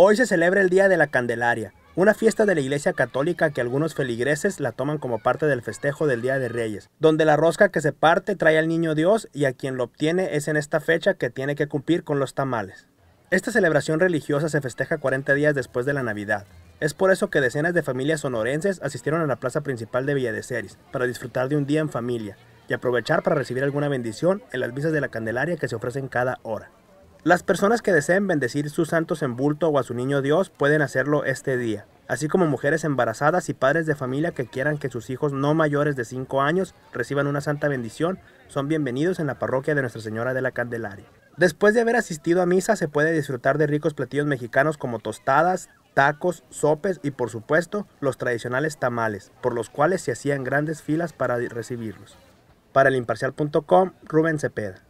Hoy se celebra el Día de la Candelaria, una fiesta de la Iglesia Católica que algunos feligreses la toman como parte del festejo del Día de Reyes, donde la rosca que se parte trae al Niño Dios y a quien lo obtiene es en esta fecha que tiene que cumplir con los tamales. Esta celebración religiosa se festeja 40 días después de la Navidad. Es por eso que decenas de familias sonorenses asistieron a la plaza principal de Villa de Ceres para disfrutar de un día en familia y aprovechar para recibir alguna bendición en las misas de la Candelaria que se ofrecen cada hora. Las personas que deseen bendecir sus santos en bulto o a su niño Dios pueden hacerlo este día, así como mujeres embarazadas y padres de familia que quieran que sus hijos no mayores de 5 años reciban una santa bendición, son bienvenidos en la parroquia de Nuestra Señora de la Candelaria. Después de haber asistido a misa se puede disfrutar de ricos platillos mexicanos como tostadas, tacos, sopes y por supuesto los tradicionales tamales, por los cuales se hacían grandes filas para recibirlos. Para el imparcial.com, Rubén Cepeda.